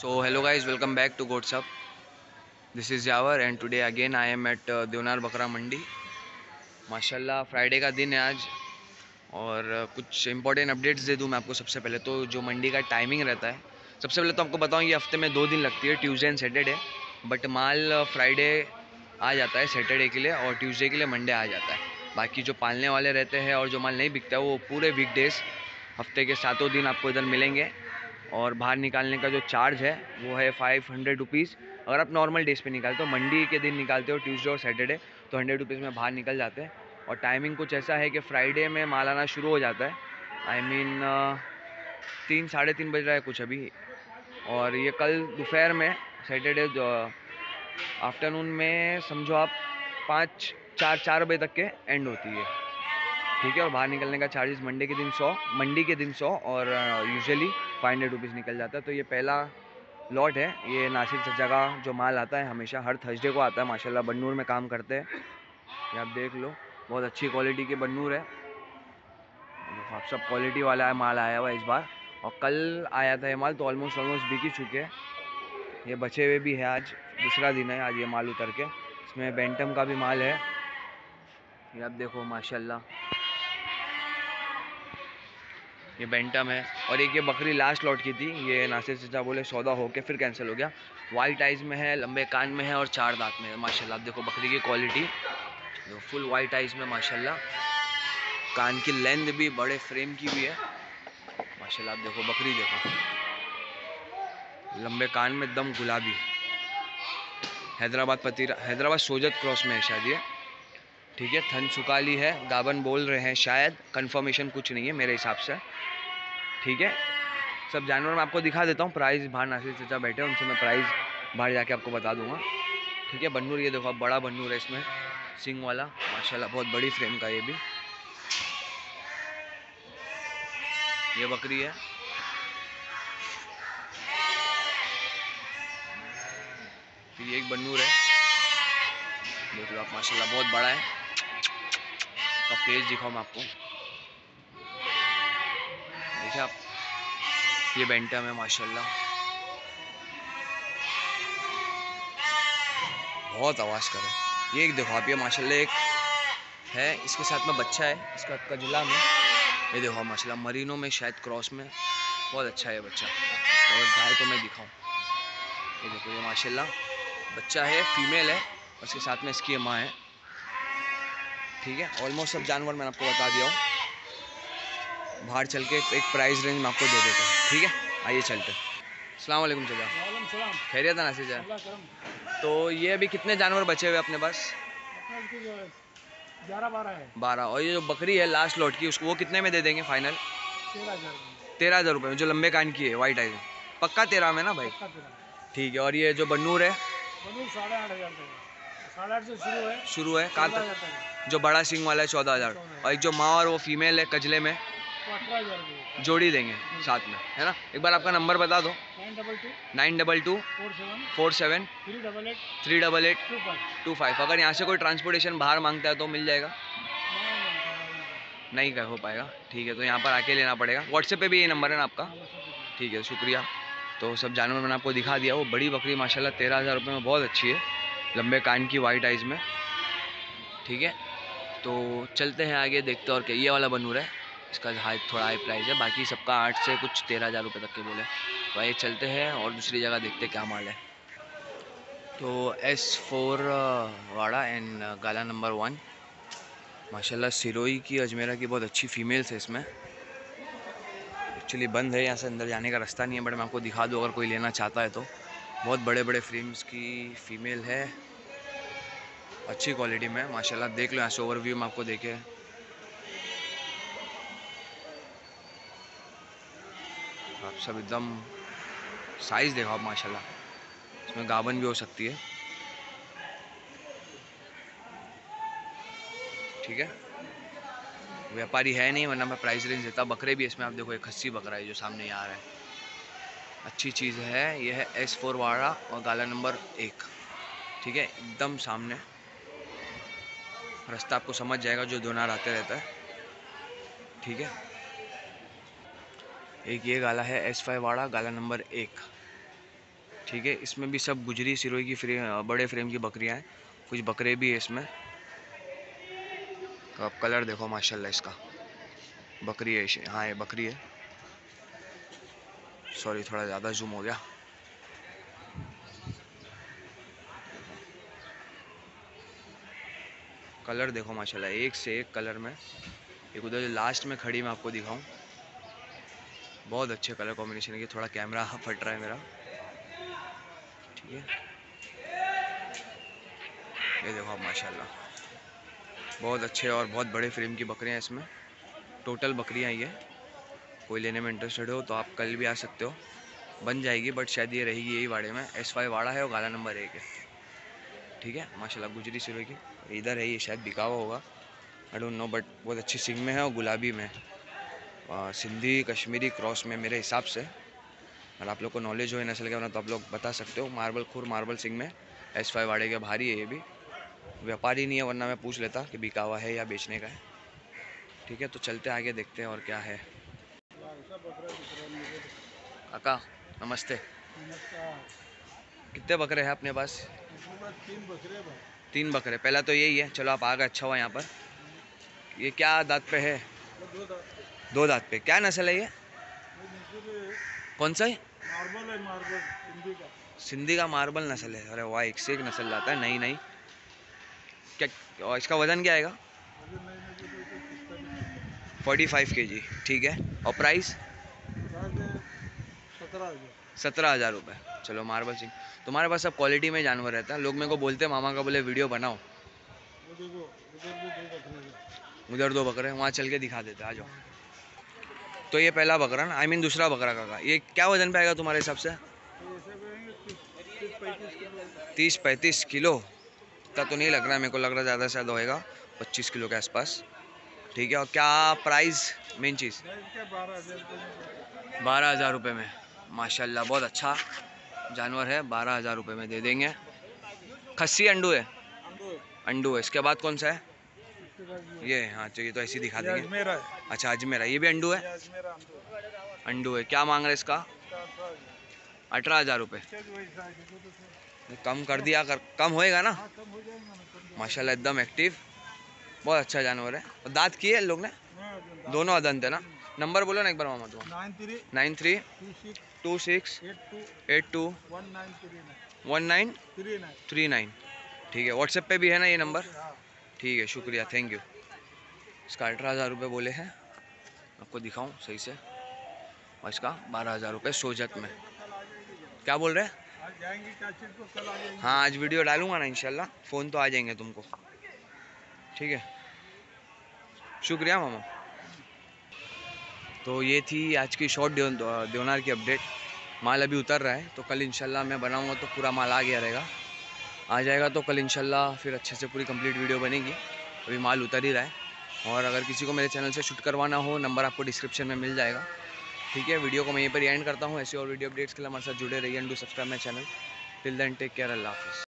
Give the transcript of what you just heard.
So hello guys, welcome back to Goats Up. This is Jawar and today again I am at uh, Deonar बकरा मंडी माशाल्लाह Friday का दिन है आज और uh, कुछ इंपॉर्टेंट अपडेट्स दे दूँ मैं आपको सबसे पहले तो जो मंडी का टाइमिंग रहता है। सबसे पहले तो आपको बताऊँ ये हफ़्ते में दो दिन लगती है ट्यूसडे एंड सैटरडे बट माल फ्राइडे आ जाता है सैटरडे के लिए और ट्यूसडे के लिए मंडे आ जाता है। बाकी जो पालने वाले रहते हैं और जो माल नहीं बिकता है वो पूरे वीकडेज़ हफ़्ते के सातों दिन आपको इधर मिलेंगे। और बाहर निकालने का जो चार्ज है वो है फाइव हंड्रेड रुपीज़ अगर आप नॉर्मल डेज़ पे निकालते हो मंडी के दिन निकालते हो ट्यूसडे और सैटरडे तो हंड्रेड रुपीज़ में बाहर निकल जाते हैं। और टाइमिंग कुछ ऐसा है कि फ्राइडे में माल आना शुरू हो जाता है। आई I मीन mean, तीन साढ़े तीन बज रहा है कुछ अभी। और ये कल दोपहर में सैटरडे आफ्टरनून में समझो आप पाँच चार चार बजे तक के एंड होती है। ठीक है, और बाहर निकलने का चार्जेस मंडे के दिन सौ मंडी के दिन सौ, और यूजुअली फाइव हंड्रेड रुपीज़ निकल जाता है। तो ये पहला लॉट है। ये नासिर चचा का जो माल आता है, हमेशा हर थर्सडे को आता है। माशाल्लाह, बन्नूर में काम करते हैं। आप देख लो, बहुत अच्छी क्वालिटी के बन्नूर है। आप सब क्वालिटी वाला है, माल आया हुआ इस बार। और कल आया था ये माल तो ऑलमोस्ट ऑलमोस्ट बिक ही चुके हैं। ये बचे हुए भी है आज, दूसरा दिन है आज ये माल उतर के। इसमें बेंटम का भी माल है। ये आप देखो, माशाल्लाह। ये बेंटम है। और एक ये बकरी लास्ट लौट की थी। ये नासिर चचा बोले, सौदा हो के फिर कैंसिल हो गया। वाइट आइज़ में है, लंबे कान में है और चार दांत में है। माशाल्लाह, आप देखो बकरी की क्वालिटी फुल वाइट आइज़ में, माशाल्लाह। कान की लेंथ भी, बड़े फ्रेम की भी है। माशाल्लाह, आप देखो बकरी, देखो। लंबे कान में एकदम गुलाबी। हैदराबाद पतीरा, हैदराबाद सोजत क्रॉस में है शायद ये। ठीक है, थन सुकाली है, गाबन बोल रहे हैं शायद कंफर्मेशन कुछ नहीं है मेरे हिसाब से। ठीक है, सब जानवर मैं आपको दिखा देता हूँ प्राइस बाहर नासिर चचा बैठे उनसे मैं प्राइस बाहर जाके आपको बता दूँगा। ठीक है, बन्नूर, ये देखो आप, बड़ा बन्नूर है इसमें सिंग वाला, माशाल्लाह, बहुत बड़ी फ्रेम का ये भी। ये बकरी है। फिर ये एक बन्नूर है। देख लो आप, माशाल्लाह, बहुत बड़ा है। का फेस दिखाऊँ मैं आपको। देखिए आप, ये बेंटम है, माशाल्लाह। बहुत आवाज़ करे ये एक देखो आप ये माशाल्लाह एक है, इसके साथ में बच्चा है, इसका कजला में। ये देखो, माशाल्लाह, मरीनों में, शायद क्रॉस में। बहुत अच्छा है बच्चा। और गाय को मैं दिखाऊँ। ये देखो, ये माशाल्लाह बच्चा है, फीमेल है उसके साथ में इसकी माँ है। ठीक है? ऑलमोस्ट सब जानवर मैंने आपको बता दिया हूँ। बाहर चल के एक प्राइस रेंज मैं आपको दे देता हूँ ठीक है? आइए चलते। सलाम वालेकुम चला। खैरियत है नासिर जाए तो ये अभी कितने जानवर बचे हुए अपने पास? बारह और ये जो बकरी है लास्ट लॉट की उसको वो कितने में दे देंगे फाइनल तेरह हज़ार रुपये में जो लंबे कान की है वाइट आई पक्का तेरह में ना भाई? ठीक है और ये जो है? बनूर साढ़े आठ हज़ार है। शुरू है। कहाँ तक जो बड़ा सिंह वाला है चौदह हज़ार। और एक जो माँ और वो फीमेल है कजले में जोड़ी देंगे साथ में है ना? एक बार आपका नंबर बता दो। Nine double two. Four seven. Three double eight. Two five. अगर यहाँ से कोई ट्रांसपोर्टेशन बाहर माँगता है तो मिल जाएगा। नहीं कर हो पाएगा। ठीक है तो यहाँ पर आके लेना पड़ेगा। व्हाट्सएप पे भी ये नंबर है ना आपका? ठीक है शुक्रिया। तो सब जानवर मैंने आपको दिखा दिया। वो बड़ी बकरी माशाल्लाह तेरह हज़ार रुपये में बहुत अच्छी है। लंबे कान की वाइट आइज़ में। ठीक है? तो चलते हैं आगे, देखते और क्या, ये वाला बनूर है। इसका हाई थोड़ा हाई प्राइस है। बाकी सबका आठ से कुछ तेरह हज़ार रुपये तक के बोले। तो आइए चलते हैं और दूसरी जगह देखते क्या माल है। तो एस फोर वाड़ा एंड गाला नंबर वन माशाल्लाह सिरोई की, अजमेरा की बहुत अच्छी फीमेल्स है इसमें। एक्चुअली बंद है, यहाँ से अंदर जाने का रास्ता नहीं है बट मैं आपको दिखा दूँ, अगर कोई लेना चाहता है तो। बहुत बड़े बड़े फ्रेम्स की फ़ीमेल है। अच्छी क्वालिटी में, माशाल्लाह, देख लो यहाँ से ओवरव्यू में आपको देखे। आप सब एकदम साइज़ देखो आप, माशाल्लाह। इसमें गाबन भी हो सकती है। ठीक है? व्यापारी है नहीं, वरना मैं प्राइस रेंज देता। बकरे भी इसमें आप देखो, एक खस्सी बकरा है जो सामने यहाँ आ रहा है। अच्छी चीज़ है। यह है एस फोर वाड़ा और गाला नंबर एक। ठीक है? एकदम सामने। रास्ता आपको समझ जाएगा जो दोनार आते रहता है। ठीक है? एक ये गाला है एस फाइव वाड़ा गाला नंबर एक। ठीक है? इसमें भी सब गुजरी सिरोही की फ्रे, बड़े फ्रेम की बकरियाँ हैं। कुछ बकरे भी है इसमें। तो आप कलर देखो, माशाल्लाह इसका। बकरी है हाँ ये बकरी है। सॉरी थोड़ा ज़्यादा जूम हो गया। कलर देखो, माशाल्लाह, एक से एक कलर में। एक उधर लास्ट में खड़ी मैं आपको दिखाऊँ। बहुत अच्छे कलर कॉम्बिनेशन की थोड़ा कैमरा फट रहा है मेरा। ठीक है। ये देखो आप, माशाल्लाह। बहुत अच्छे और बहुत बड़े फ्रेम की बकरियाँ इसमें। टोटल बकरियाँ ये। कोई लेने में इंटरेस्टेड हो तो आप कल भी आ सकते हो। बन जाएगी बट शायद ये रहेगी यही वाड़े में। एस वाई वाड़ा है और गाला नंबर एक है। ठीक है? माशाल्लाह गुजरी सिरोही की। इधर है ये शायद बिका हुआ होगा। आई डोंट नो बट बहुत अच्छी सिंग में है और गुलाबी में। आ, सिंधी कश्मीरी क्रॉस में मेरे हिसाब से अगर आप लोग को नॉलेज हो नस्ल के वरना तो आप लोग बता सकते हो। मार्बल खुर मार्बल सिंग में एस फाइव वाड़े के भारी है ये भी। व्यापारी नहीं है वरना मैं पूछ लेता कि बिका हुआ है या बेचने का है। ठीक है? तो चलते आगे देखते हैं और क्या है। काका, नमस्ते। कितने बकरे हैं अपने पास? तीन बकरे। तीन बकरे पहला तो यही है, चलो आप आ गए अच्छा हुआ यहाँ पर। ये क्या दांत पे है? दो दांत पे। क्या नस्ल है ये? कौन सा है? मार्बल है मार्बल हिंदी का सिंधी का मार्बल नस्ल है। अरे वाह, एक से एक नस्ल लाता है नई नई क्या इसका वज़न क्या आएगा? फोर्टी फाइव के जी ठीक है? और प्राइस सत्रह हज़ार रुपये चलो मार्बल सिंह तुम्हारे पास सब क्वालिटी में जानवर रहता है। लोग मेरे को बोलते हैं मामा का बोले वीडियो बनाओ। उधर दो बकरे वहाँ चल के दिखा देते आ जाओ। तो ये पहला बकरा ना आई मीन दूसरा बकरा का, का। ये क्या वज़न पे आएगा तुम्हारे हिसाब से? तीस तीस पैंतीस किलो? का तो नहीं लग रहा है मेरे को लग रहा ज़्यादा से ज़्यादा होएगा पच्चीस किलो के आसपास। ठीक है और क्या प्राइस मेन चीज़। बारह हज़ार रुपये में। माशाल्लाह बहुत अच्छा जानवर है बारह हज़ार रुपये में दे देंगे। खस्सी अंडू है। अंडू है। इसके बाद कौन सा है? ये हाँ चाहिए तो ऐसे ही दिखा देंगे। अच्छा अजमेरा ये भी अंडू है? अंडो है। क्या मांग रहे हैं इसका? अठारह हज़ार रुपये तो कम कर दिया कर कम होएगा ना? हाँ माशाल्लाह एकदम एक्टिव बहुत अच्छा जानवर है। और दांत किए हैं लोग ने? दोनों अदंत है ना? नंबर बोलो ना एक बार मामा तुम nine three. Nine three. Two six. Eight two. One nine three nine. ठीक है व्हाट्सएप पे भी है ना ये नंबर हाँ ठीक है शुक्रिया थैंक यू इसका अठारह हज़ार रुपये बोले हैं। आपको दिखाऊँ सही से। और इसका बारह हज़ार रुपये सोजत में। क्या बोल रहे हैं? हाँ आज वीडियो डालूँगा ना इंशाल्लाह। फ़ोन तो आ जाएँगे तुमको। ठीक है। शुक्रिया मामा। तो ये थी आज की शॉर्ट देवनार की अपडेट माल अभी उतर रहा है तो कल इंशाल्लाह मैं बनाऊँगा तो पूरा माल आ गया रहेगा आ जाएगा तो कल इंशाल्लाह फिर अच्छे से पूरी कंप्लीट वीडियो बनेगी। अभी माल उतर ही रहा है। और अगर किसी को मेरे चैनल से शूट करवाना हो नंबर आपको डिस्क्रिप्शन में मिल जाएगा। ठीक है वीडियो को मैं यहीं पर एंड करता हूँ। ऐसे और वीडियो अपडेट्स के लिए हमारे साथ जुड़े रहिए। And do subscribe my channel till then take care अल्लाह हाफिज़